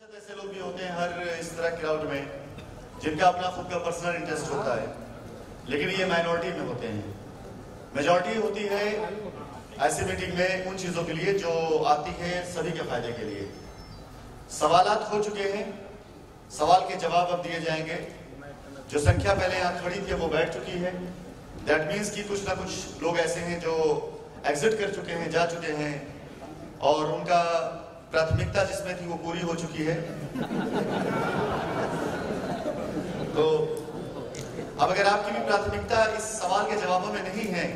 ऐसे लोग भी होते हैं हर इस तरह क्राउड में, जिनका अपना खुद का पर्सनल इंटरेस्ट होता है। लेकिन ये माइनॉरिटी में होते हैं। मेजॉरिटी होती है ऐसी मीटिंग में उन चीज़ों के लिए जो आती है सभी के फ़ायदे के लिए। सवालात हो चुके हैं। सवाल के जवाब अब दिए जाएँगे। जो संख्या पहले यहाँ खड़ी थी वो बैठ चुकी है। दैट मीन्स कि कुछ ना कुछ लोग ऐसे हैं जो एग्जिट कर चुके हैं, जा चुके हैं। और उनका प्राथमिकता जिसमें थी वो पूरी हो चुकी है। तो अब अगर आपकी भी प्राथमिकता इस सवाल के जवाबों में नहीं है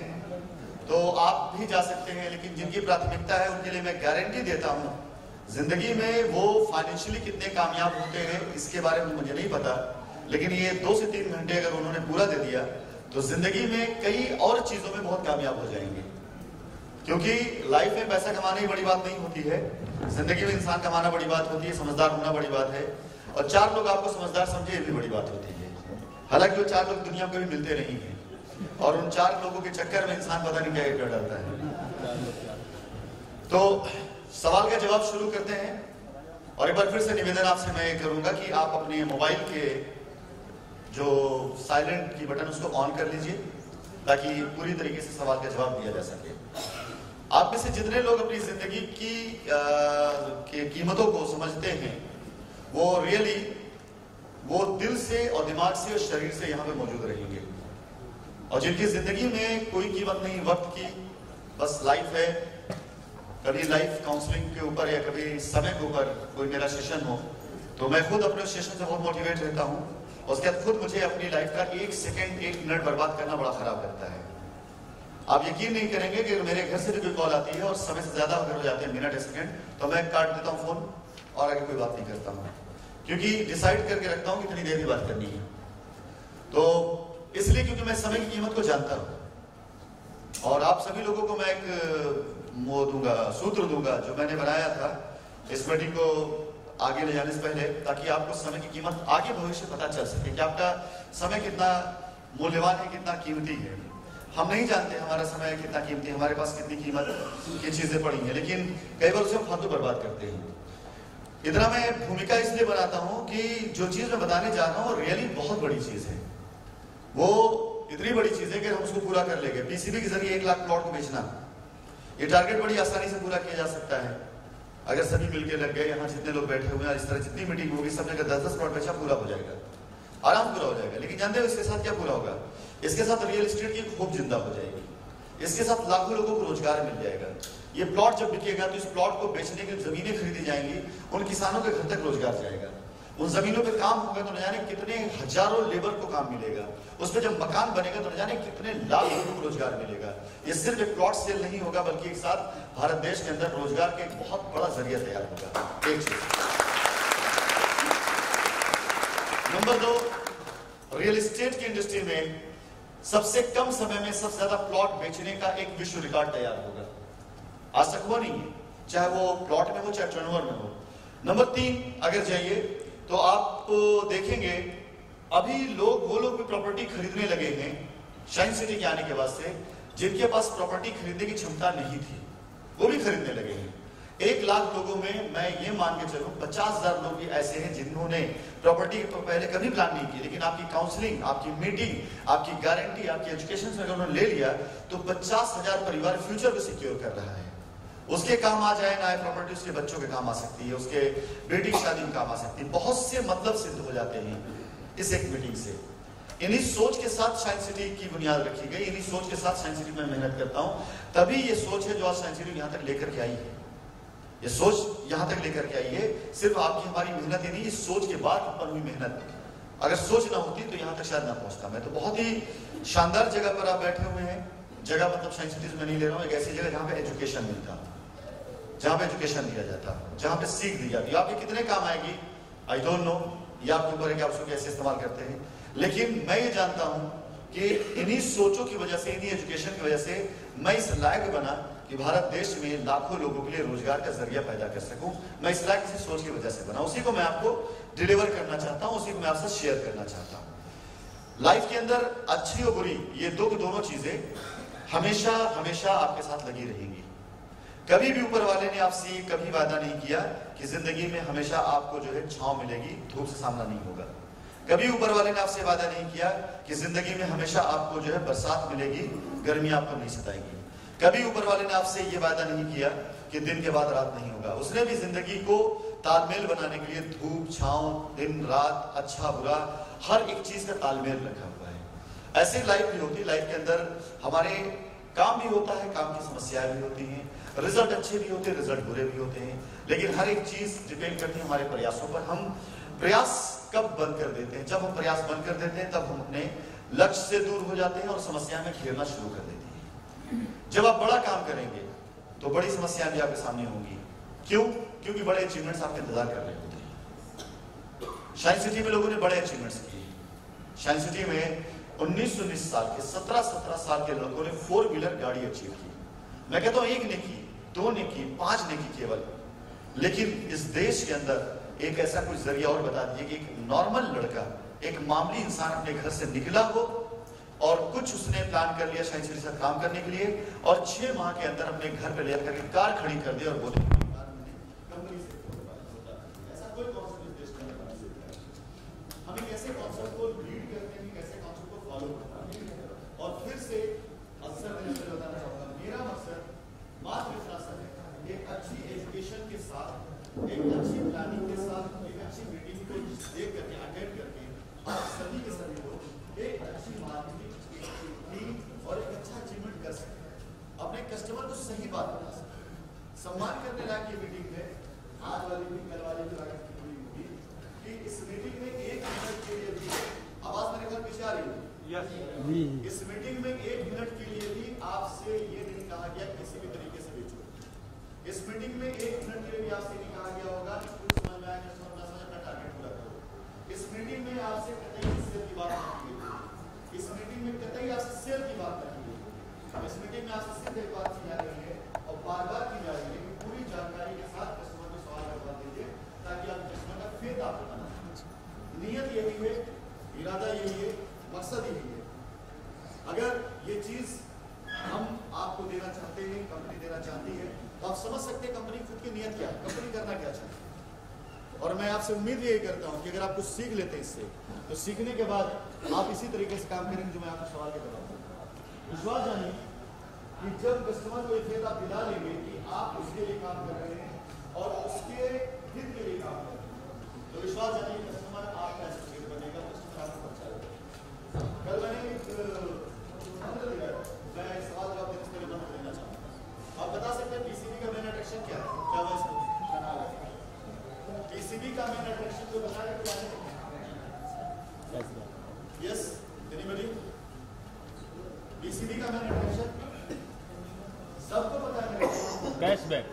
तो आप भी जा सकते हैं, लेकिन जिनकी प्राथमिकता है, उनके लिए मैं गारंटी देता हूँ, ज़िंदगी में वो फाइनेंशियली कितने कामयाब होते हैं, इसके बारे में मुझे नहीं पता। लेकिन ये दो से तीन घंटे अगर उन्होंने पूरा दे दिया तो ज़िंदगी में कई और चीज़ों में बहुत कामयाब हो जाएँगे। क्योंकि लाइफ में पैसा कमाना ही बड़ी बात नहीं होती है। ज़िंदगी में इंसान कमाना बड़ी बात होती है, समझदार होना बड़ी बात है। और चार लोग आपको समझदार समझे भी बड़ी बात होती है। हालाँकि वो चार लोग दुनिया में कभी मिलते नहीं है। और उन चार लोगों के चक्कर में इंसान पता नहीं क्या कर डालता है। तो सवाल का जवाब शुरू करते हैं। और एक बार फिर से निवेदन आपसे मैं ये करूँगा कि आप अपने मोबाइल के जो साइलेंट की बटन, उसको ऑन कर लीजिए, ताकि पूरी तरीके से सवाल का जवाब दिया जा सके। आप में से जितने लोग अपनी ज़िंदगी की आ, कीमतों को समझते हैं वो रियली वो दिल से और दिमाग से और शरीर से यहाँ पे मौजूद रहेंगे। और जिनकी ज़िंदगी में कोई कीमत नहीं वक्त की बस लाइफ है। कभी लाइफ काउंसलिंग के ऊपर या कभी समय के ऊपर कोई मेरा सेशन हो तो मैं खुद अपने सेशन से बहुत मोटिवेट रहता हूँ। उसके बाद खुद मुझे अपनी लाइफ का एक सेकेंड एक मिनट बर्बाद करना बड़ा खराब लगता है। आप यकीन नहीं करेंगे कि मेरे घर से भी कोई कॉल आती है और समय से ज़्यादा अगर हो जाते हैं मिनट सेकंड तो मैं काट देता हूँ फ़ोन और आगे कोई बात नहीं करता हूँ। क्योंकि डिसाइड करके रखता हूँ कितनी देर की बात करनी है। तो इसलिए क्योंकि मैं समय की कीमत को जानता हूँ और आप सभी लोगों को मैं एक वो दूँगा, सूत्र दूँगा जो मैंने बनाया था इस मीटिंग को आगे ले जाने से पहले, ताकि आपको समय की कीमत आगे भविष्य पता चल सके कि आपका समय कितना मूल्यवान है, कितना कीमती है। हम नहीं जानते हमारा समय कितना कीमती हमारे पास कितनी कीमत की चीज़ें पड़ी हैं, लेकिन कई बार उसे हम फालतू बर्बाद करते हैं। इतना मैं भूमिका इसलिए बनाता हूँ कि जो चीज़ मैं बताने जा रहा हूँ रियली बहुत बड़ी चीज़ है। वो इतनी बड़ी चीज़ है कि हम उसको पूरा कर लेंगे। पीसीबी के ज़रिए एक लाख प्लॉट को बेचना। ये टारगेट बड़ी आसानी से पूरा किया जा सकता है। अगर सभी मिलकर लग गए, यहाँ जितने लोग बैठे हुए हैं, इस तरह जितनी मीटिंग होगी सब जगह दस दस प्लॉट बेचा, पूरा हो जाएगा। आराम पूरा हो जाएगा। लेकिन जानते हो इसके साथ क्या पूरा होगा? इसके साथ रियल एस्टेट की खूब ज़िंदा हो जाएगी। इसके साथ लाखों लोगों को रोज़गार मिल जाएगा। ये प्लॉट जब बिकेगा तो इस प्लॉट को बेचने की जमीनें खरीदी जाएँगी, उन किसानों के घर तक रोज़गार जाएगा। उन जमीनों पे काम होगा तो न जाने कितने हज़ारों लेबर को काम मिलेगा। उस पर जब मकान बनेगा तो न जाने कितने लाख लोगों को रोज़गार मिलेगा। ये सिर्फ़ एक प्लॉट सेल नहीं होगा, बल्कि एक साथ भारत देश के अंदर रोज़गार का एक बहुत बड़ा ज़रिया तैयार होगा। एक चीज़। नंबर दो रियल एस्टेट की इंडस्ट्री में सबसे कम समय में सबसे ज़्यादा प्लॉट बेचने का एक विश्व रिकॉर्ड तैयार होगा। आज तक हुआ नहीं है, चाहे वो प्लॉट में हो, चाहे टर्नओवर में हो। नंबर तीन, अगर जाइए तो आप देखेंगे, अभी लोग वो लोग भी प्रॉपर्टी खरीदने लगे हैं शाइन सिटी के आने के से जिनके पास प्रॉपर्टी खरीदने की क्षमता नहीं थी, वो भी खरीदने लगे हैं। एक लाख लोगों में मैं ये मान के चलूँ, पचास हज़ार लोग भी ऐसे हैं जिन्होंने प्रॉपर्टी तो पहले कभी प्लान नहीं की लेकिन आपकी काउंसलिंग आपकी मीटिंग आपकी गारंटी आपकी एजुकेशन से अगर उन्होंने ले लिया तो पचास हज़ार परिवार फ्यूचर को सिक्योर कर रहा है। उसके काम आ जाए ना प्रॉपर्टी उसके बच्चों के काम आ सकती है, उसके बेटी की शादी में काम आ सकती है। बहुत से मतलब सिद्ध हो जाते हैं इस एक मीटिंग से। इन्हीं सोच के साथ साइंस सिटी की बुनियाद रखी गई, इन्हीं सोच के साथ साइंस सिटी में मेहनत करता हूँ। तभी ये सोच है जो आज साइंस सिटी यहाँ तक लेकर के आई है। ये सोच यहाँ तक लेकर के आई है सिर्फ़ आपकी हमारी मेहनत ही नहीं, इस सोच के बाद उत्पन्न हुई मेहनत अगर सोच ना होती तो यहाँ तक शायद ना पहुँचता। मैं तो बहुत ही शानदार जगह पर आप बैठे हुए हैं। जगह मतलब साइंस सिटीज़ में नहीं ले रहा हूँ, एक ऐसी जगह जहाँ पे एजुकेशन मिलता, जहाँ पे एजुकेशन दिया जाता, जहाँ पे सीख दी जाती। आपके कितने काम आएगी? आई डोंट नो ये आपके ऊपर आप उसको कैसे इस्तेमाल करते हैं। लेकिन मैं ये जानता हूँ कि इन्हीं सोचों की वजह से, इन्हीं एजुकेशन की वजह से मैं इस लायक बना कि भारत देश में लाखों लोगों के लिए रोज़गार का ज़रिया पैदा कर सकूँ। मैं इस लायक इसी सोच की वजह से बना। उसी को मैं आपको डिलीवर करना चाहता हूँ, उसी को मैं आपसे शेयर करना चाहता हूँ। लाइफ के अंदर अच्छी और बुरी, ये दो दोनों चीज़ें हमेशा हमेशा आपके साथ लगी रहेंगी। कभी भी ऊपर वाले ने आपसे कभी वादा नहीं किया कि ज़िंदगी में हमेशा आपको जो है छाव मिलेगी, धूप से सामना नहीं होगा। कभी ऊपर वाले ने आपसे वादा नहीं किया कि ज़िंदगी में हमेशा आपको जो है बरसात मिलेगी, गर्मी आपको नहीं सताएगी। कभी ऊपर वाले ने आपसे ये वादा नहीं किया कि दिन के बाद रात नहीं होगा। उसने भी ज़िंदगी को तालमेल बनाने के लिए धूप, छाव, दिन, रात अच्छा बुरा, हर एक चीज़ का तालमेल रखा हुआ है। ऐसी लाइफ भी होती है। लाइफ के अंदर हमारे काम भी होता है, काम की समस्याएँ भी होती हैं। रिज़ल्ट अच्छे भी होते हैं रिज़ल्ट बुरे भी होते हैं। लेकिन हर एक चीज़ डिपेंड करती है हमारे प्रयासों पर। हम प्रयास कब बंद कर देते हैं? जब हम प्रयास बंद कर देते हैं, तब हम अपने लक्ष्य से दूर हो जाते हैं और समस्या में घेरना शुरू कर देते हैं। जब आप बड़ा काम करेंगे तो बड़ी समस्याएँ भी आपके सामने होंगी। क्यों? क्योंकि बड़े अचीवमेंट्स आपके इंतज़ार कर रहे होते हैं। साइंस सिटी में लोगों ने बड़े अचीवमेंट्स किए। साइंस सिटी में 19 साल के 17-17 साल के लोगों ने फोर व्हीलर गाड़ी अचीव की। मैं कहता हूँ, एक ने की दो ने की पाँच ने की केवल। लेकिन इस देश के अंदर एक ऐसा कुछ ज़रिया और बता दिए कि एक नॉर्मल लड़का, एक मामूली इंसान अपने घर से निकला हो और कुछ उसने प्लान कर लिया साइंस के साथ काम करने के लिए और छह माह के अंदर अपने घर पर लेकर कार खड़ी कर दी और बोले हम एक ऐसे कॉन्सेप्ट को लीड करते हैं कैसे कॉन्सेप्ट को फॉलो करते हैं और फिर से अक्सर मैं इसलिए बताना चाहूँगा मेरा मकसद मात्र इतना सा है एक अच्छी एजुकेशन के साथ एक अच्छी प्लानिंग के साथ एक अच्छी मीटिंग को देख करके अटेंड करके आप सभी के सभी लोग एक अच्छी मार्केटिंग एक अच्छी टीम और एक अच्छा अचीवमेंट कर सकते अपने कस्टमर को सही बात बता सकते सम्मान करने लायक ये मीटिंग है आज वाली भी कल वाली भी लागत कि इस मीटिंग में एक मिनट के लिए भी आवाज़ मेरे घर पीछे आ रही है इस मीटिंग में एक मिनट के लिए भी आपसे ये नहीं कहा गया किसी भी तरीके से बेचो इस मीटिंग में एक मिनट के लिए भी आपसे नहीं कहा गया होगा कि कुछ समझ में आया समझ ना समझ अपना टारगेट पूरा करो इस मीटिंग में आपसे कतई सेल की बात नहीं की इस मीटिंग में कतई आपसे सेल की बात नहीं की इस मीटिंग में आपसे सिर्फ़ एक बात की जा रही है और बार बार की जा रही है कि पूरी जानकारी के साथ कस्टमर को सवाल करवा दीजिए ताकि आप कस्टमर का फेद आप नीयत यही है इरादा यही है मकसद यही है अगर ये चीज़ हम आपको देना चाहते हैं कंपनी देना चाहती है तो आप समझ सकते हैं कंपनी खुद की नीयत क्या है कंपनी करना क्या चाहती है और मैं आपसे उम्मीद यही करता हूँ कि अगर आप कुछ सीख लेते हैं इससे। तो सीखने के बाद आप इसी तरीके से काम करेंगे जो मैं आपको सवाल के जवाब विश्वास जानिए कि जब कस्टमर को ये आप दिला लेंगे कि आप उसके लिए काम कर रहे हैं और उसके हित के लिए काम कर रहे हैं तो विश्वास जानिए कस्टमर आपका एसोसिएट बनेगा कस्टमर आपको अच्छा कल मैंने एक मैं सवाल जवाब देने से पहले बंद देना चाहूँगा आप बता सकते हैं पीसीबी का मेन अट्रैक्शन क्या है क्या हुआ इसको पीसीबी का मेन अट्रैक्शन जो बताया कि यस एनीबॉडी पीसीबी का मेन अट्रैक्शन सबको पता है cashback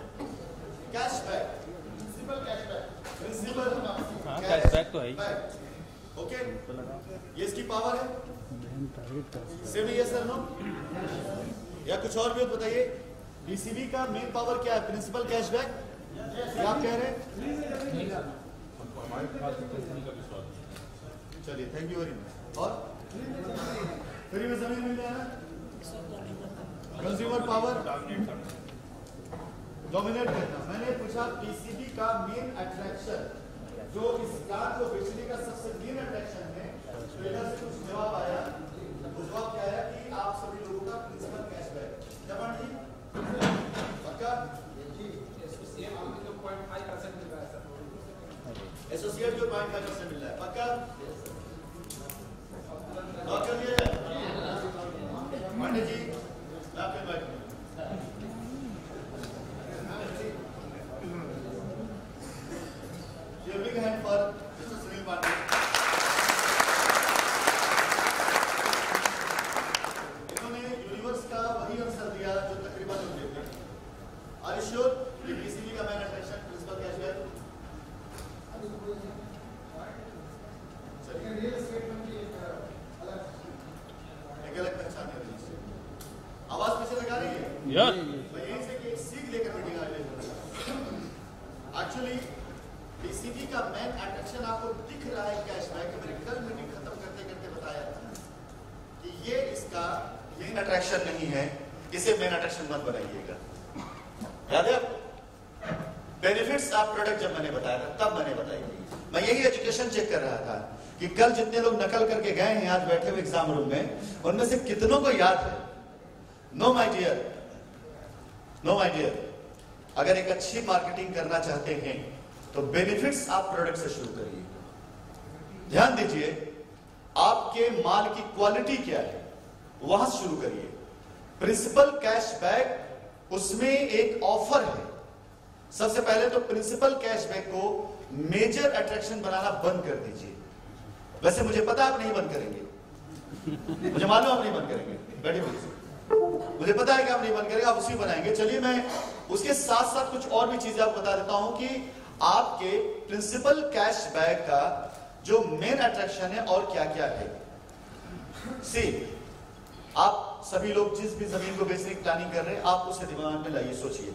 cashback principal cashback principal हाँ कैशबैक तो है ही। ओके ये इसकी पावर है? सेम यस सर नो या कुछ और भी हो तो बताइए। बीसीबी का मेन पावर क्या है? प्रिंसिपल कैशबैक क्या आप कह रहे हैं? चलिए थैंक यू वेरी मच और? फ्री में ज़मीन मिल जाए कंज्यूमर पावर डोमिनेट करना। मैंने पूछा पीसीबी का मेन अट्रैक्शन जो इस कार को बेचने का सबसे मेन अट्रैक्शन है तो इधर से कुछ जवाब आया। जवाब क्या है कि आप सभी लोगों का प्रिंसिपल कैशबैक जबान जी पक्का एसोसिएट को पॉइंट फाइव परसेंट मिल है पक्का लॉक कर दिया जाए पांडे जी मैं आपके bike Your big hand for Mr. Sunil Pandey. इन्होंने यूनिवर्स का वही आंसर दिया जो तकरीबन लोग देते हैं आर यू श्योर कि पीसीबी का मैन अट्रैक्शन प्रिंसिपल कैशबैक एक अलग पहचान है real estate। आवाज़ पीछे लगा रही है यस मैं यहीं से कि एक सीख लेकर मीटिंग आयोजित एक्चुअली पीसीबी का मेन अट्रैक्शन आपको दिख रहा है कैशबैक मैंने कल मीटिंग खत्म करते करते बताया था कि ये इसका मेन अट्रैक्शन नहीं है इसे मेन अट्रैक्शन मत बनाइएगा याद है आपको प्रोडक्ट जब मैंने बताया था, तब मैंने बताई थी। मैं यही एजुकेशन चेक कर रहा था कि कल जितने लोग नकल करके गए हैं, आज बैठे हुए एग्ज़ाम रूम में, उनमें से कितनों को याद है? No my dear no my dear अगर एक अच्छी मार्केटिंग करना चाहते हैं तो बेनिफिट्स आप प्रोडक्ट से शुरू करिए। ध्यान दीजिए, आपके माल की क्वालिटी क्या है? वहाँ शुरू करिए। प्रिंसिपल कैशबैक उसमें एक ऑफ़र है। सबसे पहले तो प्रिंसिपल कैशबैक को मेजर अट्रैक्शन बनाना बंद कर दीजिए। वैसे मुझे पता आप नहीं बंद करेंगे। मुझे मालूम आप नहीं बंद करेंगे। बैठे मुझे पता है कि आप नहीं बंद करेंगे, आप उसी बनाएँगे चलिए मैं उसके साथ साथ कुछ और भी चीज़ें आपको बता देता हूँ कि आपके प्रिंसिपल कैशबैक का जो मेन अट्रैक्शन है और क्या क्या है। सी आप सभी लोग जिस भी ज़मीन को बेचने की प्लानिंग कर रहे हैं, आप उसे दिमाग में लाइए, सोचिए।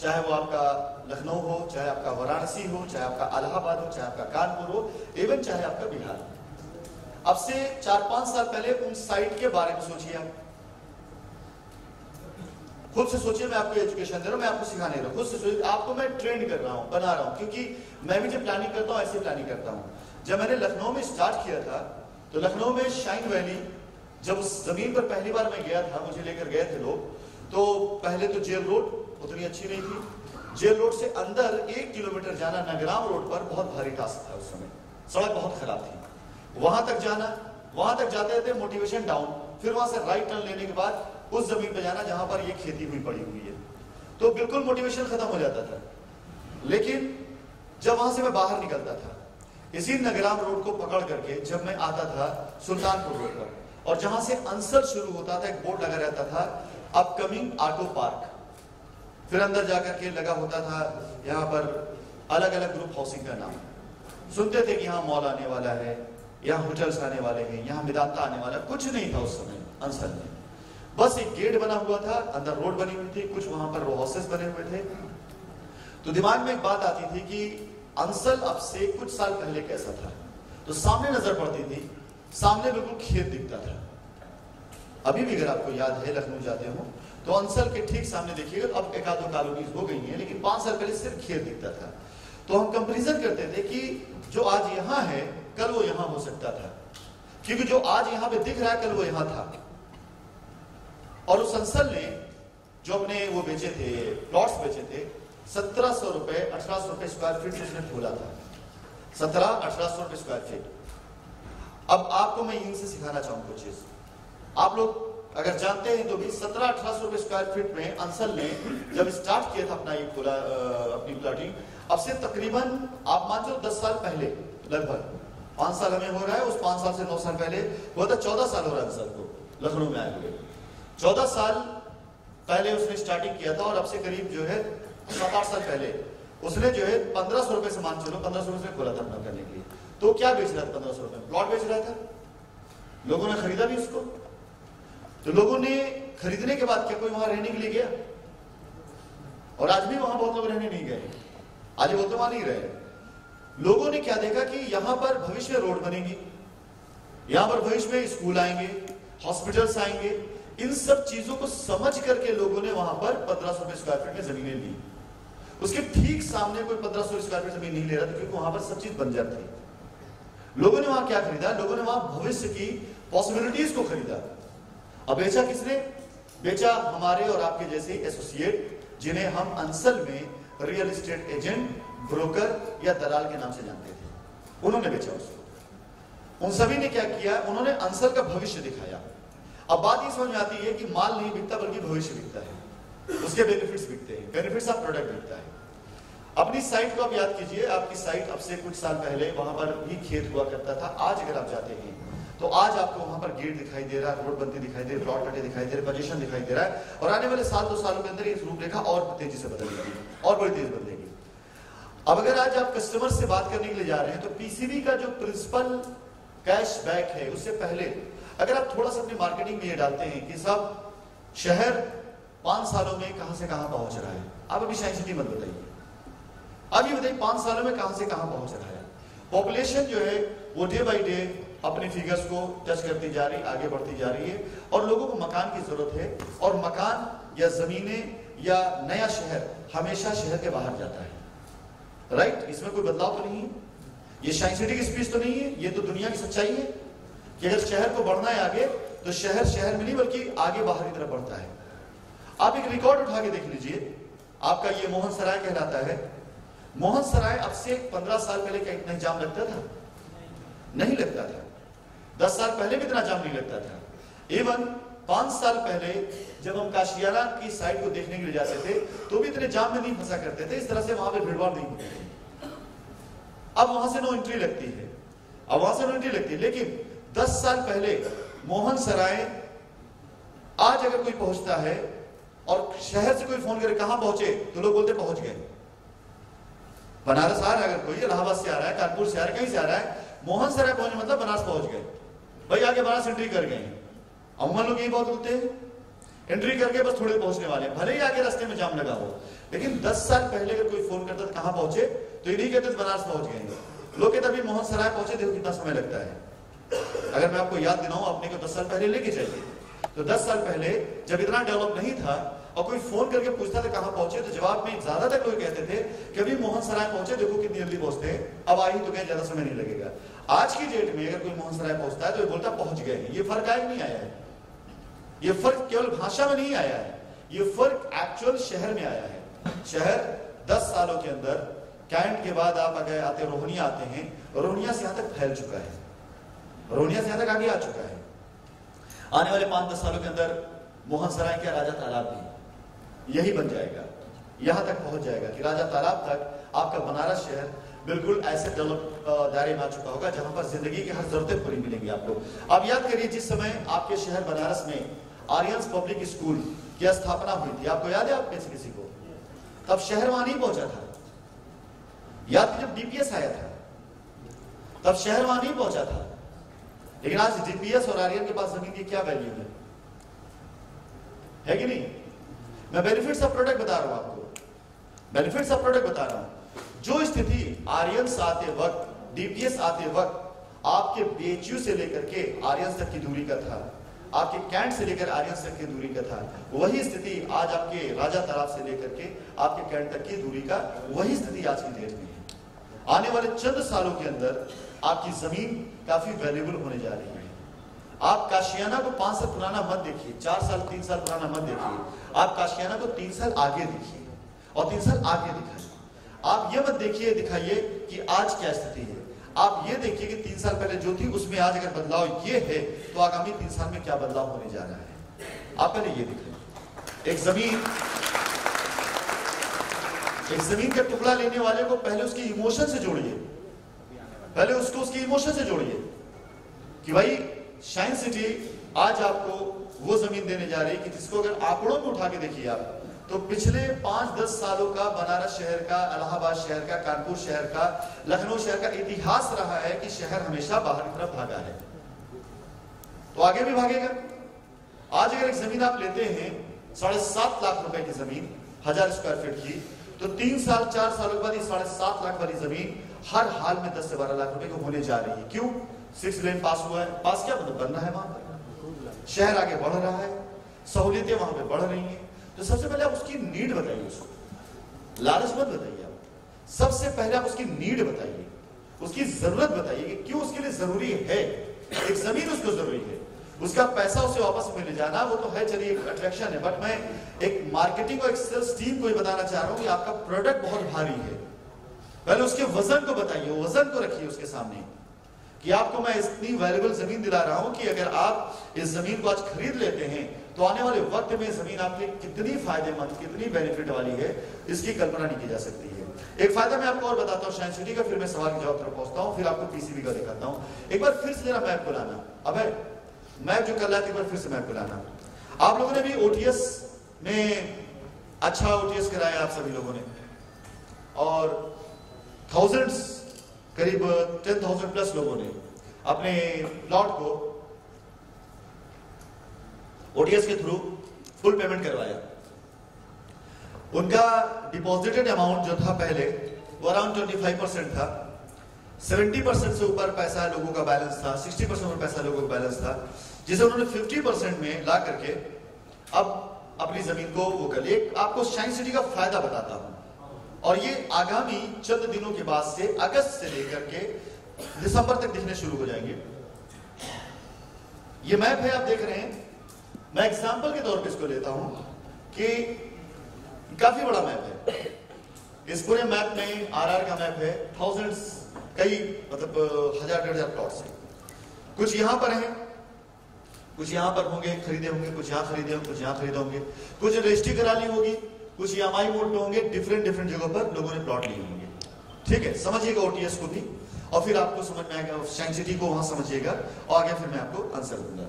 चाहे वो आपका लखनऊ हो, चाहे आपका वाराणसी हो, चाहे आपका अलाहाबाद हो, चाहे आपका कानपुर हो इवन चाहे आपका बिहार। अब से चार पाँच साल पहले उन साइट के बारे में सोचिए आप। खुद से सोचिए, मैं आपको एजुकेशन दे रहा हूँ, मैं आपको सिखाने रहा हूँ। खुद से सोचिए, आपको मैं ट्रेंड कर रहा हूँ, बना रहा हूँ, क्योंकि मैं भी जब प्लानिंग करता हूँ, ऐसे प्लानिंग करता हूँ। जब मैंने लखनऊ में स्टार्ट किया था तो लखनऊ में शाइन वैली जब उस ज़मीन पर पहली बार मैं गया था, मुझे लेकर गए थे लोग तो पहले तो जेल रोड उतनी अच्छी नहीं थी। जेल रोड से अंदर एक किलोमीटर जाना नगराम रोड पर बहुत भारी टास्क था उस समय। सड़क बहुत खराब थी। वहाँ तक जाना, वहाँ तक जाते थे मोटिवेशन डाउन फिर वहाँ से राइट टर्न लेने के बाद उस ज़मीन पे जाना जहाँ पर ये खेती हुई, पड़ी हुई है। तो बिल्कुल मोटिवेशन खत्म हो जाता था। लेकिन जब वहाँ से मैं बाहर निकलता था, इसी नगराम रोड को पकड़ करके जब मैं आता था सुल्तानपुर रोड पर, और जहाँ से अंसर शुरू होता था, एक बोर्ड लगा रहता था अपकमिंग ऑटो पार्क फिर अंदर जाकर के लगा होता था, यहाँ पर अलग अलग ग्रुप हाउसिंग का नाम। सुनते थे कि यहाँ मॉल आने वाला है, यहाँ होटल्स आने वाले हैं, यहाँ मिदाता आने वाला कुछ नहीं था उस समय अंसर में। बस एक गेट बना हुआ था, अंदर रोड बनी हुई थी, कुछ वहाँ पर हाउसेस बने हुए थे। तो दिमाग में एक बात आती थी कि अंसल अब से कुछ साल पहले कैसा था। तो सामने नज़र पड़ती थी, सामने बिल्कुल खेत दिखता था। अभी भी अगर आपको याद है, लखनऊ जाते हो तो अंसल के ठीक सामने देखिएगा अब एक आध दो कॉलोनीज हो गई हैं, लेकिन पाँच साल पहले सिर्फ़ खेत दिखता था। तो हम कंपेरिजन करते थे कि जो आज यहाँ है, कल वो यहाँ हो सकता था। क्योंकि जो आज यहाँ पे दिख रहा है, कल वो यहाँ था। और उस अंसल ने जो अपने वो बेचे थे प्लॉट्स बेचे थे, सत्रह सौ रुपए, अठारह सौ रुपए स्क्वायर फीट उसने खोला था। सत्रह, अठारह सौ रुपए स्क्वायर फीट अब आपको मैं यहीं से सिखाना चाहूँगा चीज़। आप लोग अगर जानते हैं तो भी सत्रह अठारह सौ स्क्वायर फीट में अंसल ने जब स्टार्ट किया था अपना ये खोला अपनी प्लाटिंग अब से तकरीबन, आप मान लो दस साल पहले, लगभग, पाँच साल हमें हो रहा है, उस पाँच साल से नौ साल पहले, हुआ था चौदह साल हो रहा है अंसल को, लखनऊ में आए हुए। चौदह साल पहले उसने स्टार्टिंग किया था और अब से करीब जो है सात आठ साल पहले, उसने जो है पंद्रह सौ रुपए से मान चलो, पंद्रह सौ रुपए खोला था अपना करने के लिए। तो क्या बेच रहा था पंद्रह सौ रुपए प्लॉट बेच रहा था। लोगों ने खरीदा भी उसको। तो लोगों ने खरीदने के बाद क्या कोई वहाँ रहने के लिए गया? और आज भी वहाँ बहुत लोग रहने नहीं गए। आज वो तो वहाँ नहीं रहे। लोगों ने क्या देखा कि यहाँ पर भविष्य में रोड बनेगी। यहाँ पर भविष्य में स्कूल आएँगे, हॉस्पिटल्स आएँगे। इन सब चीज़ों को समझ करके लोगों ने वहाँ पर पंद्रह सौ स्क्वायर फीट में जमीनें ली। उसके ठीक सामने कोई पंद्रह सौ स्क्वायर फीट ज़मीन नहीं ले रहा था क्योंकि वहाँ पर सब चीज़ बंजर थी। लोगों ने वहाँ क्या खरीदा? लोगों ने वहाँ भविष्य की पॉसिबिलिटीज को खरीदा। अब बेचा किसने? बेचा हमारे और आपके जैसे एसोसिएट जिन्हें हम अंसल में रियल एस्टेट एजेंट ब्रोकर या दलाल के नाम से जानते थे। उन्होंने बेचा उसको। उन सभी ने क्या किया? उन्होंने अंसल का भविष्य दिखाया। अब बात ये समझ में आती है कि माल नहीं बिकता, बल्कि भविष्य बिकता है। उसके बेनिफिट्स बिकते हैं। बेनिफिट्स ऑफ़ प्रोडक्ट बिकता है। अपनी साइट को आप याद कीजिए। आपकी साइट अब से कुछ साल पहले वहाँ पर भी खेत हुआ करता था। आज अगर आप जाते हैं तो आज आपको वहाँ पर गेट दिखाई दे रहा है, रोड बनती दिखाई दे रही प्लॉट कटे दिखाई दे रहे पोजिशन दिखाई दे रहा है और आने वाले साल दो सालों के अंदर ये रूपरेखा और तेज़ी से बदलेगी और बड़ी तेज बदलेगी। अब अगर आज आप कस्टमर से बात करने के लिए जा रहे हैं तो पीसीबी का जो प्रिंसिपल कैश बैक है, उससे पहले अगर आप थोड़ा सा अपनी मार्केटिंग में ये डालते हैं कि सब शहर पाँच सालों में कहाँ से कहाँ पहुँच रहा है? आप अभी सिटी मत बताइए। ये बताइए, पाँच सालों में कहाँ से कहाँ पहुँच रहा है? पॉपुलेशन जो है, वो डे बाई डे अपने फिगर्स को टच करती जा रही, आगे बढ़ती जा रही है। और लोगों को मकान की ज़रूरत है। और मकान या जमीनें या नया शहर हमेशा शहर के बाहर जाता है। राइट इसमें कोई बदलाव तो नहीं है। ये साइंस सिटी की स्पीच तो नहीं है। ये तो दुनिया की सच्चाई है कि अगर शहर को बढ़ना है आगे तो शहर शहर में नहीं, बल्कि आगे बाहर की तरफ़ बढ़ता है। आप एक रिकॉर्ड उठा के देख लीजिए। आपका ये मोहन सराय कहलाता है। मोहन सराय अब से पंद्रह साल पहले क्या इतना जाम लगता था? नहीं लगता था। दस साल पहले भी इतना जाम नहीं लगता था। इवन पाँच साल पहले जब हम काशियाना की साइड को देखने के लिए जाते थे तो भी इतने जाम में नहीं फंसा करते थे, इस तरह से वहाँ पे भीड़भाड़ नहीं होती थी। अब वहाँ से नो एंट्री लगती है। अब वहाँ से नो एंट्री लगती है। लेकिन दस साल पहले मोहन सराय आज अगर कोई पहुँचता है और शहर से कोई फ़ोन करे, कहाँ पहुँचे? तो लोग बोलते, पहुँच गए। बनारस आ रहा है अगर कोई, इलाहाबाद से आ रहा है, कानपुर से आ रहा है, कहीं से आ रहा है मोहन सराय पहुँचे मतलब बनारस पहुँच गए। भाई आगे बनारस एंट्री कर गए अमूमन लोग यही बहुत बोलते हैं। एंट्री करके बस थोड़े पहुँचने वाले भले ही आगे रास्ते में जाम लगा हो, लेकिन 10 साल पहले अगर कोई फ़ोन करता कहाँ पहुँचे? तो ये नहीं कहते बनारस पहुँच गए लोग कहते अभी मोहन सराय पहुँचे, देखो कितना समय लगता है। अगर मैं आपको याद दिलाऊं अपने को दस साल पहले लेके जाइए। तो दस साल पहले जब इतना डेवलप नहीं था और कोई फ़ोन करके पूछता था, कहाँ पहुँचे तो जवाब में ज़्यादातर लोग कहते थे कि, अभी मोहन सराय पहुँचे, देखो कितनी जल्दी पहुँचते हैं। अब आई तो कहीं ज़्यादा समय नहीं लगेगा। आज की डेट में अगर कोई मोहन सराय पहुँचता है तो ये बोलता पहुँच गए ये फ़र्क आया नहीं आया है? ये फ़र्क केवल भाषा में नहीं आया है। ये फ़र्क एक्चुअल शहर में आया है। शहर दस सालों के अंदर, कैंट के बाद आप अगर आते रोहनिया आते हैं, रोहनिया से यहाँ तक फैल चुका है। रोहनिया से यहाँ तक आगे आ चुका है। आने वाले पाँच दस सालों के अंदर मोहन सराय के राजा तालाब भी यही बन जाएगा। यहाँ तक पहुँच जाएगा कि राजा तालाब तक आपका बनारस शहर बिल्कुल ऐसे डेवलप दायरे में आ चुका होगा जहाँ पर ज़िंदगी की हर जरूरतें पूरी मिलेंगी आपको। अब याद करिए, जिस समय आपके शहर बनारस में आर्यंस पब्लिक स्कूल की स्थापना हुई थी, आपको याद है आप किसी किसी को? तब शहर वहाँ नहीं पहुँचा था। याद जब डीपीएस आया था, तब शहर वहाँ नहीं पहुँचा था। लेकिन आज डीपीएस और आर्यन के पास ज़मीन की क्या वैल्यू है? है कि नहीं? मैं बेनिफिट्स ऑफ़ प्रोडक्ट बता रहा हूँ आपको। बेनिफिट्स ऑफ़ प्रोडक्ट बता रहा हूँ। जो स्थिति आर्यंस आते वक्त डीपीएस आते वक्त आपके बीएचयू से लेकर के आर्यंस तक की दूरी का था, आपके कैंट से लेकर आर्यंस तक की दूरी का था, वही स्थिति आज आपके राजा तालाब से लेकर के आपके कैंट तक की दूरी का, वही स्थिति आज की डेट में है। आने वाले चंद सालों के अंदर आपकी ज़मीन काफ़ी वैल्यूबल होने जा रही है। आप काशियाना को पाँच साल पुराना मत देखिए, चार साल, तीन साल पुराना मत देखिए। आप काशियाना को तीन साल आगे देखिए और तीन साल आगे दिखाइए। आप ये मत देखिए, दिखाइए कि आज क्या स्थिति है। आप ये देखिए कि तीन साल पहले जो थी, उसमें आज अगर बदलाव ये है तो आगामी तीन साल में क्या बदलाव होने जा रहा है? आप पहले ये देखिए एक ज़मीन एक ज़मीन का टुकड़ा लेने वाले को पहले उसकी इमोशन से जोड़िए। पहले उसको उसकी इमोशन से जोड़िए कि भाई शाइन सिटी आज आपको वो ज़मीन देने जा रही है कि जिसको अगर आंकड़ों में उठा के देखिए आप तो पिछले पाँच दस सालों का बनारस शहर का इलाहाबाद शहर का, कानपुर शहर का, लखनऊ शहर का इतिहास रहा है कि शहर हमेशा बाहर की तरफ़ भागा है। तो आगे भी भागेगा। आज अगर एक ज़मीन आप लेते हैं, साढ़े सात लाख रुपए की ज़मीन, हज़ार स्क्वायर फीट की तो तीन साल, चार सालों के बाद साढ़े सात लाख वाली ज़मीन हर हाल में दस से बारह लाख रुपए की होने जा रही है। क्यों? सिक्स लेन पास हुआ है। पास क्या मतलब? बन रहा है वहाँ पर। शहर आगे बढ़ रहा है। सहूलियतें वहाँ पे बढ़ रही हैं। तो सबसे पहले आप उसकी नीड बताइए उसको। लालच मत बताइए आप। सबसे पहले आप उसकी नीड बताइए। उसकी ज़रूरत बताइए कि क्यों उसके लिए ज़रूरी है। एक ज़मीन उसको ज़रूरी है। उसका पैसा उसे वापस मिल जाना, वो तो है, चलिए, एक अट्रैक्शन है। बट मैं एक मार्केटिंग और एक सेल्स टीम को बताना चाह रहा हूँ कि आपका प्रोडक्ट बहुत भारी है। पहले उसके वज़न को बताइए। वज़न को रखिए उसके सामने। कि आपको मैं इतनी वैल्यूबल ज़मीन दिला रहा हूँ कि अगर आप इस ज़मीन को आज खरीद लेते हैं तो आने वाले वक्त में ज़मीन आपके कितनी फ़ायदेमंद, कितनी बेनिफिट वाली है, इसकी कल्पना नहीं की जा सकती है। एक फ़ायदा मैं आपको और बताता हूँ साइंस सिटी का फिर मैं सवाल की जवाब तरफ़ पहुँचता हूँ, फिर आपको पीसीबी का दिखाता हूँ। एक बार फिर से जरा मैप बुलाना अब है, मैप जो कर रहा था, एक बार फिर से मैप बुलाना आप लोगों ने भी ओटीएस में अच्छा ओटीएस कराया, आप सभी लोगों ने। और थाउजेंड्स करीब टेन थाउज़ेंड प्लस लोगों ने अपने प्लॉट को ओटीएस के थ्रू फुल पेमेंट करवाया। उनका डिपॉजिटेड अमाउंट जो था पहले, वो अराउंड ट्वेंटी फाइव परसेंट था। सेवेंटी परसेंट से ऊपर पैसा लोगों का बैलेंस था सिक्सटी परसेंट ऊपर पैसा लोगों का बैलेंस था, जिसे उन्होंने फिफ्टी परसेंट में ला करके अब अपनी ज़मीन को वो कर लिए। आपको साइंस सिटी का फ़ायदा बताता हूँ। और ये आगामी चंद दिनों के बाद से अगस्त से लेकर के दिसंबर तक दिखने शुरू हो जाएँगे। ये मैप है, आप देख रहे हैं। मैं एग्ज़ाम्पल के तौर पे इसको लेता हूँ कि काफ़ी बड़ा मैप है। इस पूरे मैप में आरआर का मैप है थाउजेंड्स कई मतलब हज़ार डेढ़ हज़ार प्लॉट्स है। कुछ यहाँ पर हैं, कुछ यहाँ पर होंगे, खरीदे होंगे, कुछ यहाँ खरीदे होंगे कुछ यहाँ खरीदे होंगे। कुछ रजिस्ट्री करा ली होगी कुछ ई मोड पे होंगे डिफरेंट डिफरेंट जगहों पर लोगों ने प्लॉट लिए होंगे। ठीक है? समझिएगा ओटीएस को भी, और फिर आपको समझ में आएगा साइंसिटी को वहाँ समझिएगा, और आगे फिर मैं आपको आंसर दूँगा।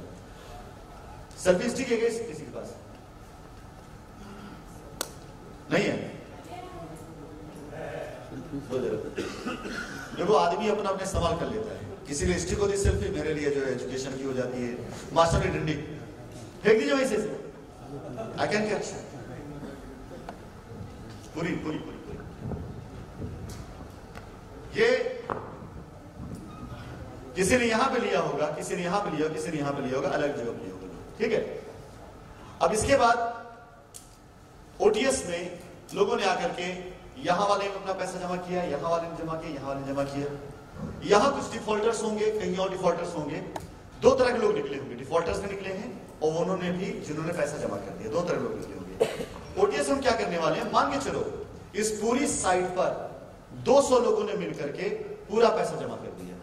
सेल्फी स्टिक है किसी के पास? नहीं है? देखो, आदमी अपना अपने सवाल कर लेता है। किसी ने हिस्ट्री को दी सेल्फी मेरे लिए जो है एजुकेशन की हो जाती है। मास्टर की डंडी। फेंक दीजिए वैसे आई कैन कैच पूरी पूरी पूरी पूरी। ये किसी ने यहाँ पे लिया होगा, किसी ने यहाँ पे लिया, किसी ने यहाँ पे लिया होगा, अलग जगह लिया होगा। ठीक है? अब इसके बाद ओटीएस में लोगों ने आकर के, यहाँ वाले ने अपना पैसा जमा किया, यहाँ वाले ने जमा किया, यहाँ वाले ने जमा किया। यहाँ कुछ डिफॉल्टर्स होंगे, कहीं और डिफॉल्टर्स होंगे। दो तरह के लोग निकले होंगे। डिफॉल्टर्स भी निकले हैं और उन्होंने भी, जिन्होंने पैसा जमा कर दिया, दो तरह के लोग निकले होंगे। ओटीएस हम क्या करने वाले हैं? मान के चलो इस पूरी साइट पर 200 लोगों ने मिलकर के पूरा पैसा जमा कर दिया।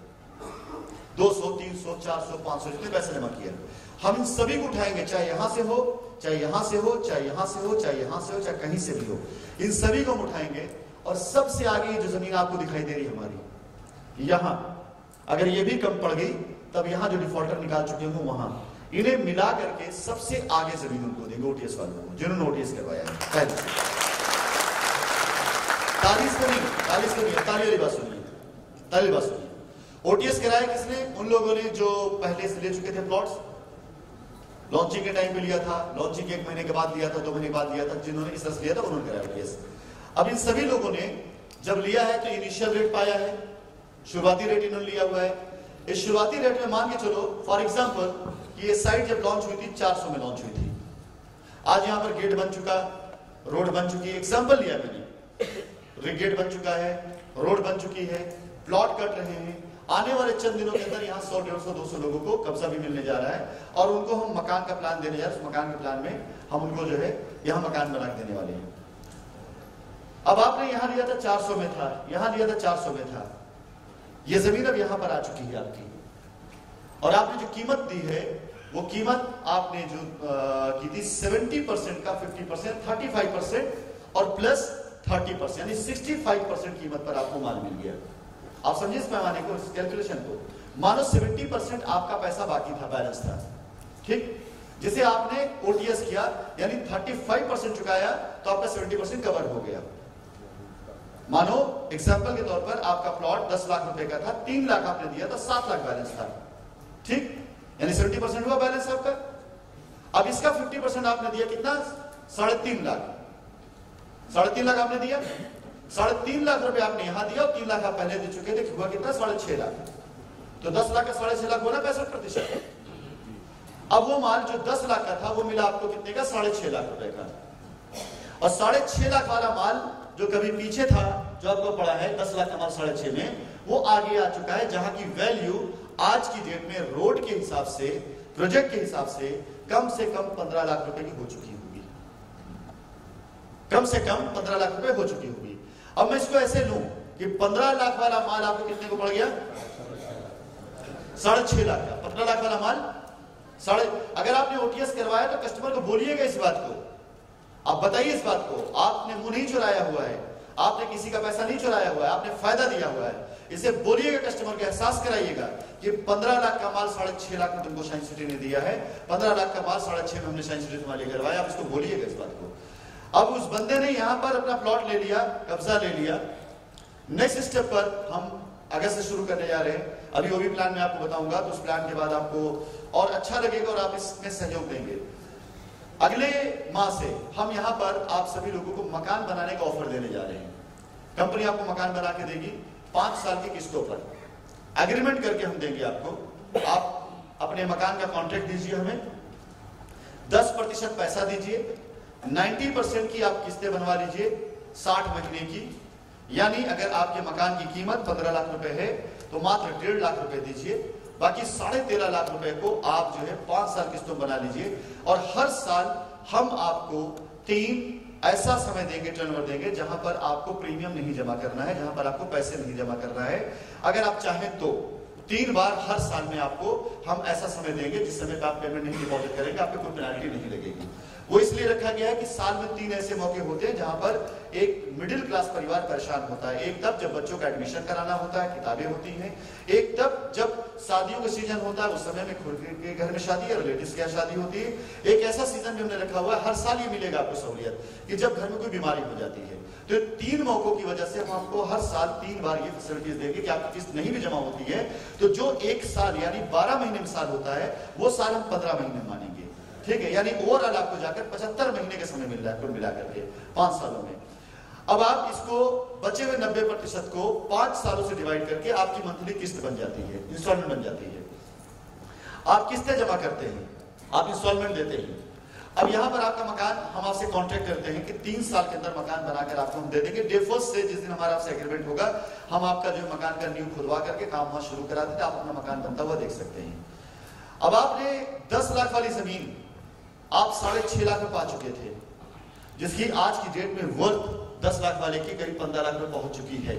200, 300, 400, 500 जितने पैसा जमा किया हम इन सभी को उठाएँगे चाहे यहाँ से हो चाहे यहाँ से हो चाहे यहाँ से हो चाहे यहाँ से हो चाहे कहीं से भी हो। इन सभी को हम उठाएँगे और सबसे आगे जो ज़मीन आपको दिखाई दे रही हमारी यहाँ अगर ये भी कम पड़ गई तब यहाँ जो डिफॉल्टर निकाल चुके हो वहाँ। इन्हें मिला करके सबसे आगे ज़मीन उनको देंगे ओटीएस वालों को, जिन्होंने ओटीएस करवाया है। तालीस को नहीं, तालीस को नहीं, ताली वाली बात सुनिए। ताली बात सुनिए। ओटीएस कराया किसने? उन लोगों ने जो पहले से ले चुके थे प्लॉट्स। लॉन्चिंग के टाइम पे लिया था। लॉन्चिंग एक महीने के बाद लिया था, दो महीने के बाद लिया था। जिन्होंने इस तरह लिया था, उन्होंने कराया ओटीएस। अब इन सभी लोगों ने जब लिया है तो इनिशियल रेट पाया है। शुरुआती रेट इन्होंने लिया हुआ है। इस शुरुआती रेट में मान के चलो फॉर एग्ज़ाम्पल ये साइट जब लॉन्च हुई थी 400 में लॉन्च हुई थी। आज यहाँ पर गेट बन चुका रोड बन चुकी है एग्ज़ाम्पल लिया मैंने। गेट बन चुका है रोड बन चुकी है प्लॉट कट रहे हैं। आने वाले चंद दिनों के अंदर यहाँ सौ, डेढ़ सौ, दो सौ लोगों को कब्जा भी मिलने जा रहा है और उनको हम मकान का प्लान देने जा रहे हैं। उस मकान के प्लान में हम उनको जो है, यहाँ मकान बना देने वाले हैं। अब आपने यहाँ लिया था 400 में था, यहाँ लिया था 400 में था। ये ज़मीन अब यहाँ पर आ चुकी है आपकी। और आपने जो कीमत दी है वो कीमत आपने जो आ, की थी 70 परसेंट का 50 परसेंट थर्टी परसेंट और प्लस 30 परसेंट यानी 65 परसेंट कीमत पर आपको माल मिल गया। आप समझिए इस पैमाने को इस कैलकुलेशन को? मानो 70 परसेंट आपका पैसा बाकी था बैलेंस था। ठीक? जिसे आपने ओटीएस किया यानी 35 परसेंट चुकाया तो आपका 70 परसेंट कवर हो गया। मानो एग्ज़ाम्पल के तौर पर आपका प्लॉट 10 लाख रुपए का था, तीन लाख आपने दिया था, सात लाख बैलेंस था। ठीक? यानी 70 परसेंट हुआ बैलेंस आपका। अब इसका 50 परसेंट आपने दिया कितना? साढ़े तीन लाख। साढ़े तीन लाख आपने दिया। साढ़े तीन लाख रुपए आपने यहाँ दिया और तीन लाख आप पहले दे चुके थे हुआ कितना? साढ़े छह लाख। तो दस लाख का साढ़े छह लाख होना पैंसठ प्रतिशत। अब वो माल जो दस लाख का था, वो मिला आपको कितने का? साढ़े छह लाख रुपए का। और साढ़े छह लाख वाला माल जो कभी पीछे था, जो आपको पड़ा है, दस लाख माल साढ़े छह में, वो आगे आ चुका है, जहाँ की वैल्यू आज की डेट में रोड के हिसाब से प्रोजेक्ट के हिसाब से कम से कम पंद्रह लाख रुपए की हो चुकी होगी। कम से कम पंद्रह लाख रुपए हो चुकी होगी। अब मैं इसको ऐसे लू कि पंद्रह लाख वाला माल आपको कितने को पड़ गया? साढ़े छह लाख का। पंद्रह लाख वाला माल? साढ़े अगर आपने ओटीएस करवाया तो कस्टमर को बोलिएगा इस बात को। आप बताइए इस बात को। आपने मुँह नहीं चुराया हुआ है। आपने किसी का पैसा नहीं चुराया हुआ है। आपने फ़ायदा दिया हुआ है। इसे बोलिएगा कस्टमर को, एहसास कराइएगा कि पंद्रह लाख का माल साढ़े छह लाख में तुमको साइंस सिटी ने दिया है। पंद्रह लाख का माल साढ़े छह में हमने साइंस सिटी तुम्हारे करवाया। आप इसको बोलिएगा इस बात को। अब उस बंदे ने यहाँ पर अपना प्लॉट ले लिया, कब्जा ले लिया। नेक्स्ट स्टेप पर हम अगस्त से शुरू करने जा रहे हैं। अभी वो भी प्लान में आपको बताऊँगा तो उस प्लान के बाद आपको और अच्छा लगेगा और आप इसमें सहयोग देंगे। अगले माह से हम यहाँ पर आप सभी लोगों को मकान बनाने का ऑफ़र देने जा रहे हैं। कंपनी आपको मकान बना के देगी पाँच साल की किस्तों पर। एग्रीमेंट करके हम देंगे आपको। आप अपने मकान का कॉन्ट्रैक्ट दीजिए हमें। दस प्रतिशत पैसा दीजिए। 90 परसेंट की आप किस्तें बनवा लीजिए 60 महीने की। यानी अगर आपके मकान की कीमत 15 लाख रुपए है तो मात्र डेढ़ लाख रुपए दीजिए। बाकी साढ़े तेरह लाख रुपए को आप जो है पाँच साल किस्तों बना लीजिए और हर साल हम आपको तीन ऐसा समय देंगे टर्नओवर देंगे, जहाँ पर आपको प्रीमियम नहीं जमा करना है, जहाँ पर आपको पैसे नहीं जमा करना है। अगर आप चाहें तो तीन बार हर साल में आपको हम ऐसा समय देंगे जिस समय पर आप पेमेंट नहीं डिपॉजिट करेंगे, आपको कोई पेनाल्टी नहीं लगेगी। वो इसलिए रखा गया है कि साल में तीन ऐसे मौके होते हैं जहाँ पर एक मिडिल क्लास परिवार परेशान होता है। एक तब जब बच्चों का एडमिशन कराना होता है, किताबें होती हैं। एक तब जब शादियों का सीज़न होता है, उस समय में खुद के घर में शादी है लेडीज़ के शादी होती है। एक ऐसा सीज़न भी हमने रखा हुआ है, हर साल ये मिलेगा आपको सहूलियत कि जब घर में कोई बीमारी हो जाती है। तो तीन मौकों की वजह से हम आपको हर साल तीन बार ये फैसिलिटीज़ देंगे कि आपकी किस्त नहीं भी जमा होती है। तो जो एक साल, यानी बारह महीने में साल होता है, वो साल हम पंद्रह महीने मानेंगे। ठीक है, यानी ओवरऑल आपको जाकर पचहत्तर महीने का समय मिल रहा है कुल मिलाकर के, पाँच सालों में। अब आप इसको बचे हुए नब्बे प्रतिशत को पाँच सालों से डिवाइड करके आपकी मंथली किस्त बन जाती है इंस्टॉलमेंट बन जाती है। आप किस्तें जमा करते हैं, आप इंस्टॉलमेंट देते हैं। अब यहाँ पर आपका मकान, हम आपसे कॉन्ट्रैक्ट करते हैं कि तीन साल के अंदर मकान बनाकर आपको हम दे देंगे। डे फ़र्स्ट से जिस दिन हमारा आपसे एग्रीमेंट होगा, हम आपका जो मकान का न्यू खुदवा करके काम वहाँ शुरू करा देते आप अपना मकान बनता हुआ देख सकते हैं। अब आपने दस लाख वाली ज़मीन आप साढ़े छह लाख में पा चुके थे। जिसकी आज की डेट में वर्थ दस लाख वाले की करीब पंद्रह लाख में पहुँच चुकी है।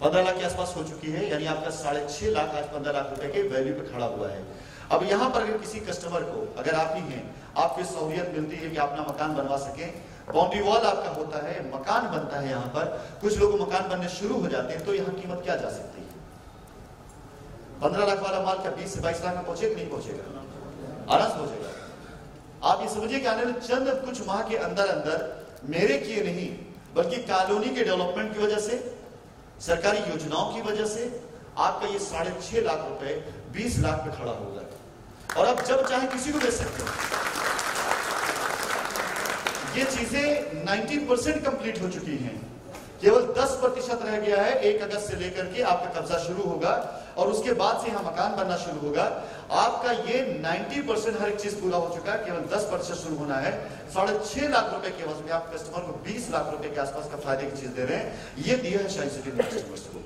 पंद्रह लाख के आसपास हो चुकी है, यानी आपका साढ़े छह लाख, आज पंद्रह लाख रुपए के वैल्यू पे खड़ा हुआ है। अब यहाँ पर अगर किसी कस्टमर को, अगर आप ही हैं, आपको सहूलियत मिलती है कि अपना मकान बनवा सके बाउंड्री वॉल आपका होता है, मकान बनता है यहाँ पर, कुछ लोग मकान बनने शुरू हो जाते हैं तो यहाँ कीमत क्या जा सकती है? पंद्रह लाख वाला माल क्या बीस से बाईस लाख में पहुंचेगा नहीं पहुंचेगा? आराम से पहुंचेगा। आप ये समझिए कि आने चंद कुछ माह के अंदर अंदर मेरे किए नहीं, बल्कि कॉलोनी के डेवलपमेंट की वजह से, सरकारी योजनाओं की वजह से आपका ये साढ़े छह लाख रुपए बीस लाख पे खड़ा होगा और अब जब चाहे किसी को दे सकते हो। ये चीज़ें 90 परसेंट कंप्लीट हो चुकी हैं। केवल 10 प्रतिशत रह गया है एक अगस्त से लेकर के आपका कब्जा शुरू होगा और उसके बाद से यहाँ मकान बनना शुरू होगा। आपका ये 90 परसेंट हर एक चीज़ पूरा हो चुका है, केवल 10 प्रतिशत शुरू होना है। साढ़े छह लाख रुपए के वजह में आप कस्टमर को 20 लाख रुपए के आसपास का फ़ायदे की चीज़ दे रहे हैं। ये दिया है शाही सिटी कस्टमर्स को।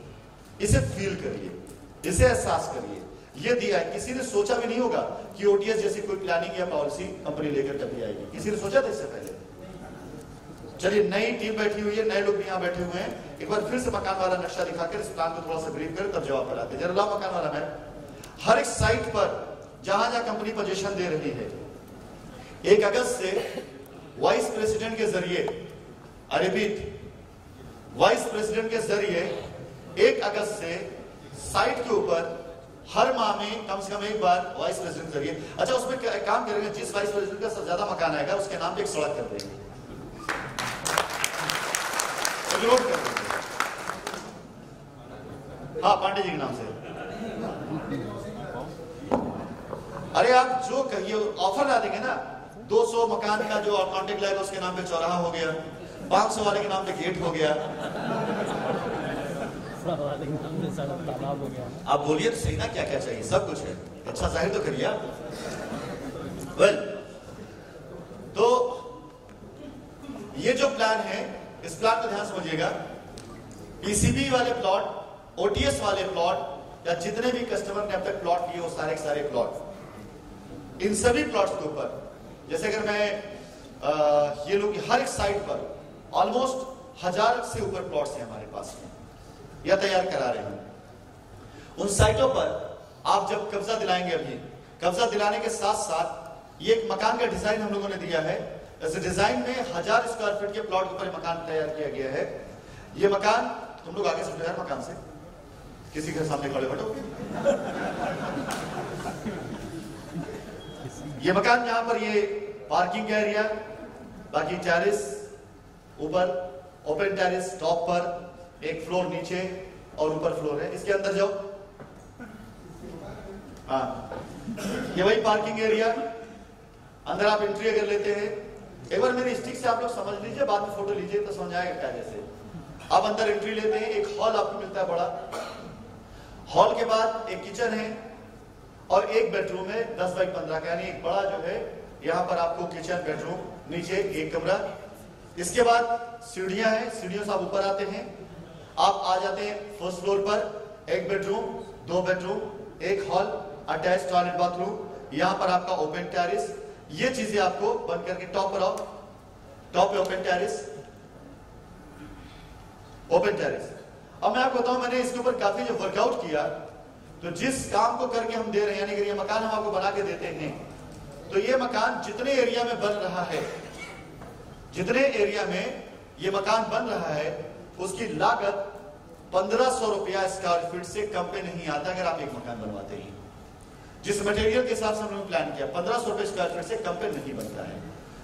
इसे फील करिए, इसे एहसास करिए। ये दिया है। किसी ने सोचा भी नहीं होगा कि ओटीएस जैसी कोई प्लानिंग या पॉलिसी कंपनी लेकर कभी आएगी। किसी ने सोचा था इससे पहले? चलिए, नई टीम बैठी हुई है, नए लोग भी यहाँ बैठे हुए हैं। एक बार फिर से मकान वाला नक्शा दिखाकर इस प्लान को थोड़ा सा ब्रीफ कर, तब जवाब कराते जरा लाओ मकान वाला, मैम। हर एक साइट पर जहाँ जहाँ कंपनी पोजीशन दे रही है, एक अगस्त से वाइस प्रेसिडेंट के ज़रिए रिपीट वाइस प्रेसिडेंट के ज़रिए एक अगस्त से साइट के ऊपर हर माह में कम से कम एक बार वाइस प्रेसिडेंट ज़रिए। अच्छा उसमें काम करेंगे, जिस वाइस प्रेसिडेंट का सबसे ज़्यादा मकान आएगा, उसके नाम पे एक सड़क कर देंगे। ज़रूर हाँ पांडे जी के नाम से। अरे आप जो कहिए ऑफ़र ला देंगे ना। 200 मकान का जो कॉन्टेक्ट लगेगा उसके नाम पे चौराहा हो गया। 500 वाले के नाम पे गेट हो गया। आप बोलिए तो सही ना, क्या क्या चाहिए? सब कुछ है। अच्छा ज़ाहिर तो करिए आप। वेल तो ये जो प्लान है इस प्लान को ध्यान समझिएगा। पीसीबी वाले प्लॉट ओटीएस वाले प्लॉट या जितने भी कस्टमर ने अब तक प्लॉट लिए वो सारे सारे प्लॉट इन सभी प्लॉट्स के ऊपर जैसे अगर मैं आ, ये लोग हर एक साइट पर ऑलमोस्ट हज़ार से ऊपर प्लॉट्स हैं हमारे पास। में या तैयार करा रहे हैं। उन साइटों पर आप जब कब्जा दिलाएँगे अभी कब्जा दिलाने के साथ साथ ये एक मकान का डिज़ाइन हम लोगों ने दिया है। जैसे डिज़ाइन में हज़ार स्क्वायर फीट के प्लॉट के ऊपर मकान तैयार किया गया है। ये मकान, तुम लोग आगे समझो यार मकान से। किसी के सामने खड़े बैठो। ये मकान यहाँ पर ये पार्किंग एरिया बाकी टेरिस ऊपर ओपन टेरिस टॉप पर एक फ्लोर नीचे और ऊपर फ्लोर है। इसके अंदर जाओ। हाँ। ये वही पार्किंग एरिया अंदर आप एंट्री अगर लेते हैं एक बार मेरी स्टिक से आप लोग समझ लीजिए, बाद में फ़ोटो लीजिए तो समझ आएगा क्या जैसे। आप अंदर एंट्री लेते हैं, एक हॉल आपको मिलता है बड़ा। हॉल के बाद एक किचन है और एक बेडरूम है, दस बाई पंद्रह का, यानी एक बड़ा जो है, यहाँ पर आपको किचन बेडरूम नीचे एक कमरा। इसके बाद सीढ़ियाँ हैं, सीढ़ियों से आप ऊपर आते हैं। आप आ जाते हैं फ़र्स्ट फ्लोर पर, एक बेडरूम दो बेडरूम एक हॉल अटैच टॉयलेट बाथरूम यहाँ पर आपका ओपन टेरिस ये चीज़ें आपको बंद करके टॉप पर आओ। टॉप पे ओपन टेरिस ओपन टेरिस अब मैं आपको बताऊँ, मैंने इसके ऊपर काफ़ी जो वर्कआउट किया तो जिस काम को करके हम दे रहे हैं, यानी कि ये मकान हम आपको बना के देते हैं तो ये मकान जितने एरिया में बन रहा है, जितने एरिया में ये मकान बन रहा है, उसकी लागत पंद्रह सौ रुपया स्क्वायर फीट से कम पे नहीं आता, अगर आप एक मकान बनवाते हैं। जिस मटेरियल के हिसाब से हमने प्लान किया, पंद्रह सौ रुपए स्क्वायर फीट से कम पे नहीं बनता है।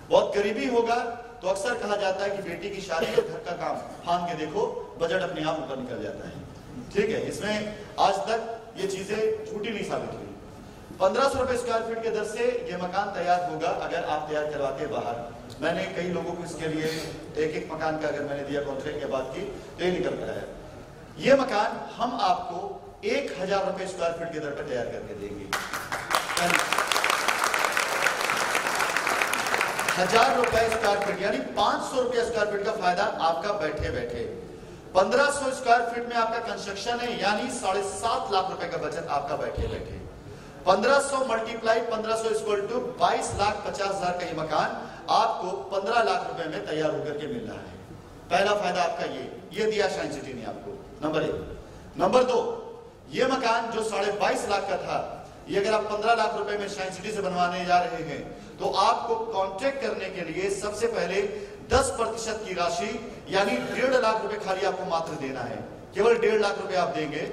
बहुत करीबी होगा तो अक्सर कहा जाता है कि बेटी की शादी और घर का काम फान के देखो बजट अपने आप ऊपर निकल जाता है। ठीक है, इसमें आज तक ये चीज़ें झूठी नहीं साबित हुई। पंद्रह सौ रुपए स्क्वायर फीट के दर से ये मकान तैयार होगा अगर आप तैयार करवाते बाहर। मैंने कई लोगों को इसके लिए एक एक मकान का अगर मैंने दिया कॉन्ट्रैक्ट के बाद की तो ये निकल कर आया ये मकान हम आपको एक हज़ार रुपए स्क्वायर फीट के दर पर तैयार करके देंगे। हज़ार रुपए स्क्वायर फीट यानी पाँच सौ रुपया स्क्वायर फीट का फ़ायदा आपका बैठे बैठे पंद्रह सौ स्क्वायर फीट में आपका कंस्ट्रक्शन है, यानी साढ़े सात लाख रुपए का बचत आपका बैठे बैठे पंद्रह सौ मल्टीप्लाई पंद्रह सौ इक्वल टू बाईस लाख पचास हज़ार का ये मकान आपको पंद्रह लाख रुपए में तैयार होकर के मिल रहा है। पहला फ़ायदा आपका ये ये दिया शाइन सिटी ने आपको। नंबर एक। नंबर दो ये मकान जो साढ़े बाईस लाख का था, ये अगर आप पंद्रह लाख रुपए में शाइन सिटी से बनवाने जा रहे हैं तो आपको कॉन्ट्रैक्ट करने के लिए सबसे पहले दस प्रतिशत की राशि, यानी डेढ़ लाख रुपए खाली आपको मात्र देना है। केवल डेढ़ लाख रुपए आप देंगे।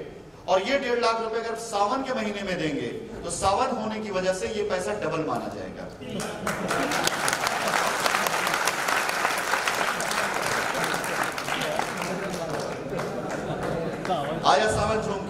और ये डेढ़ लाख रुपए अगर सावन के महीने में देंगे तो सावन होने की वजह से ये पैसा डबल माना जाएगा। आया सावन झूम